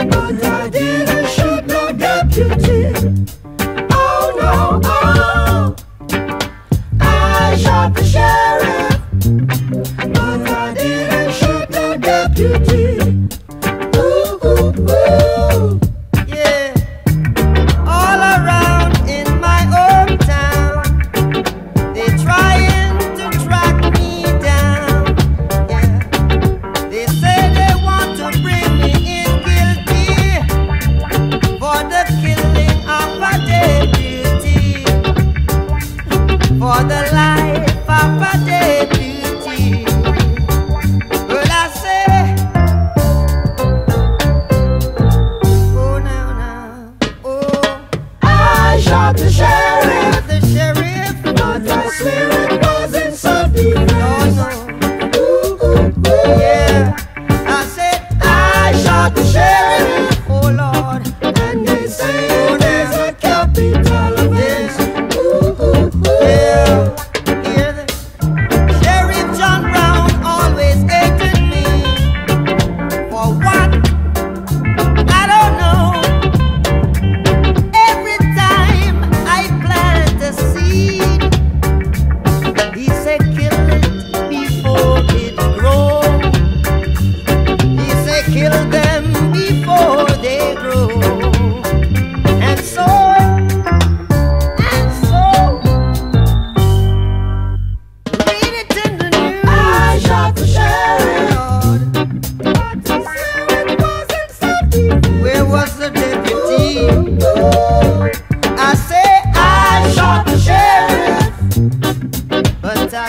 But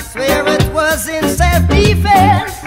swear it was in self-defense.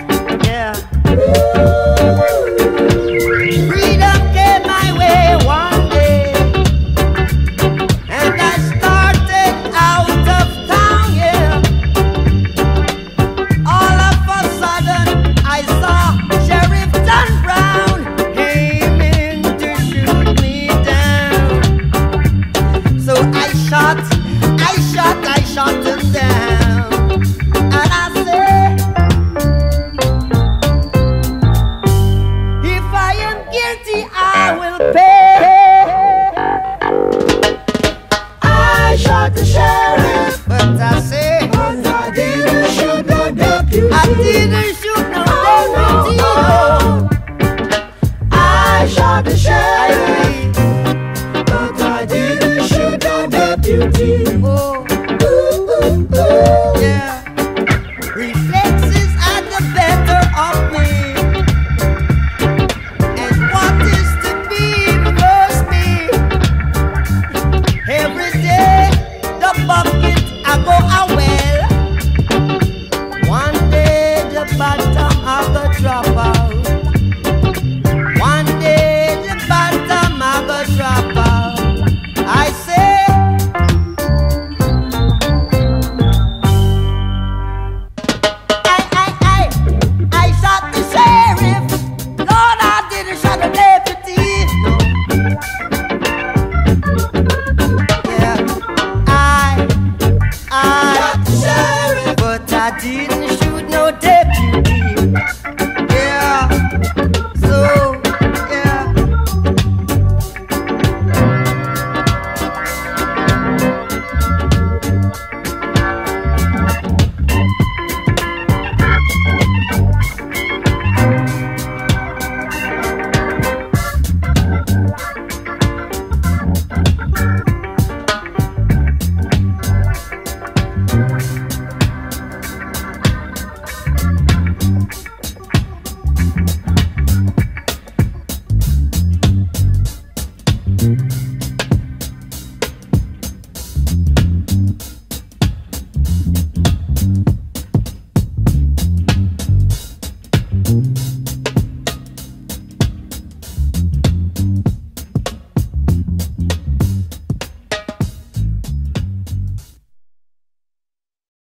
the sheriff. But I say, but I didn't shoot no deputy. I didn't bottom of the trouble. One day the bottom of the trouble. I say. I, I, I, shot the sheriff. Lord, I didn't shot the deputy. Yeah. I, I shot the sheriff, but I didn't.